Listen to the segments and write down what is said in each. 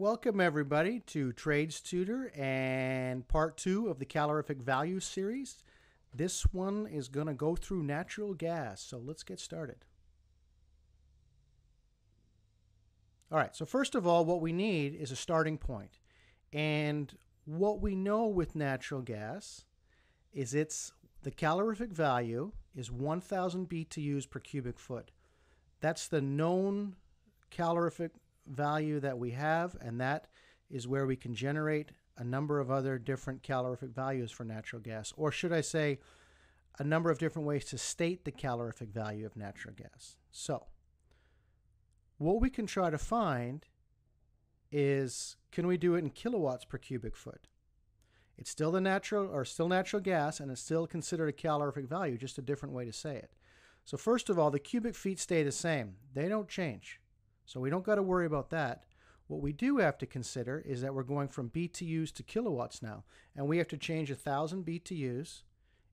Welcome, everybody, to Trades Tutor and part two of the calorific value series. This one is going to go through natural gas, so let's get started. All right, so first of all, what we need is a starting point. And what we know with natural gas is it's the calorific value is 1,000 BTUs per cubic foot. That's the known calorific value that we have, and that is where we can generate a number of other different calorific values for natural gas. Or should I say, a number of different ways to state the calorific value of natural gas. So, what we can try to find is can we do it in kilowatts per cubic foot? It's still the natural or still natural gas and it's still considered a calorific value, just a different way to say it. So first of all, the cubic feet stay the same. They don't change. So we don't got to worry about that. What we do have to consider is that we're going from BTUs to kilowatts now, and we have to change 1,000 BTUs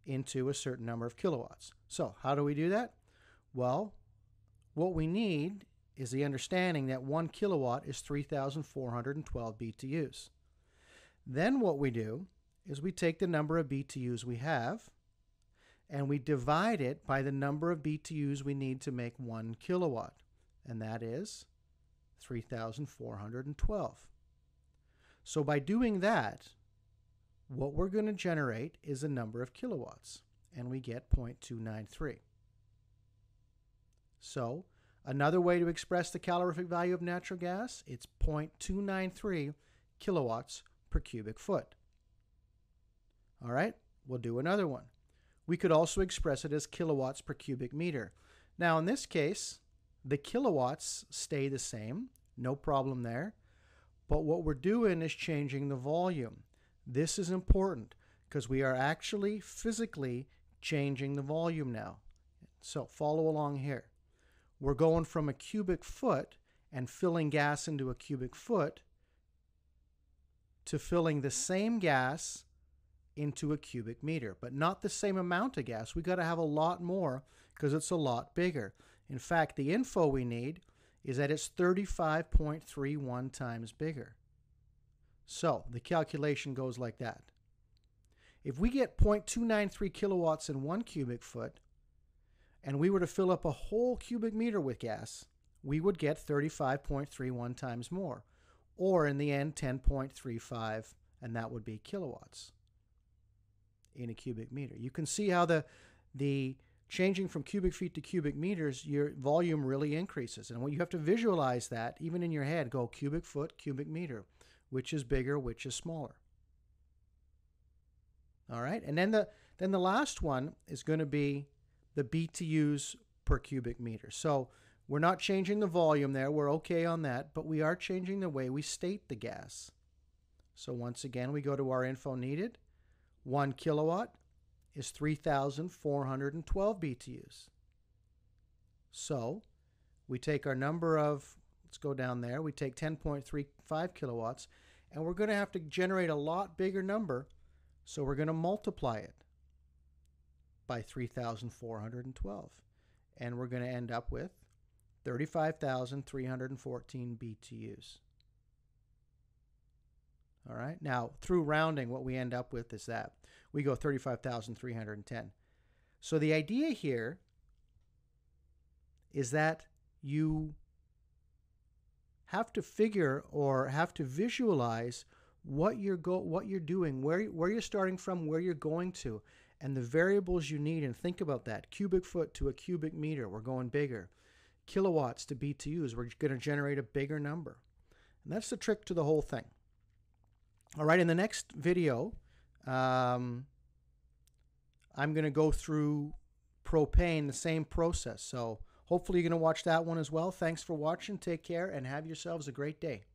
into a certain number of kilowatts. So how do we do that? Well, what we need is the understanding that one kilowatt is 3,412 BTUs. Then what we do is we take the number of BTUs we have and we divide it by the number of BTUs we need to make one kilowatt and that is 3,412. So by doing that, what we're going to generate is a number of kilowatts, and we get 0.293. So another way to express the calorific value of natural gas, it's 0.293 kilowatts per cubic foot. All right, we'll do another one. We could also express it as kilowatts per cubic meter. Now in this case, the kilowatts stay the same, no problem there. But what we're doing is changing the volume. This is important because we are actually physically changing the volume now. So follow along here. We're going from a cubic foot and filling gas into a cubic foot to filling the same gas into a cubic meter, but not the same amount of gas. We got to have a lot more because it's a lot bigger. In fact, the info we need is that it's 35.31 times bigger. So the calculation goes like that. If we get 0.293 kilowatts in one cubic foot, and we were to fill up a whole cubic meter with gas, we would get 35.31 times more, or in the end, 10.35, and that would be kilowatts in a cubic meter. You can see how the the changing from cubic feet to cubic meters, your volume really increases. And what you have to visualize that, even in your head, go cubic foot, cubic meter, which is bigger, which is smaller. All right, and then the then the last one is going to be the BTUs per cubic meter. So we're not changing the volume there. We're okay on that, but we are changing the way we state the gas. So once again, we go to our info needed. One kilowatt is 3,412 BTUs. So we take our number of, let's go down there, we take 10.35 kilowatts, and we're going to have to generate a lot bigger number, so we're going to multiply it by 3,412. And we're going to end up with 35,314 BTUs. All right. Now, through rounding, what we end up with is that we go 35,310. So the idea here is that you have to figure or have to visualize what you're go what you're doing, where where you're starting from, where you're going to, and the variables you need and think about that. Cubic foot to a cubic meter, we're going bigger. Kilowatts to BTUs, we're going to generate a bigger number. And that's the trick to the whole thing. All right, in the next video, um, I'm going to go through propane, the same process. So hopefully you're going to watch that one as well. Thanks for watching. Take care and have yourselves a great day.